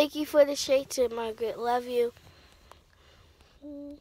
Thank you for the shade, Margaret. Love you. Mm.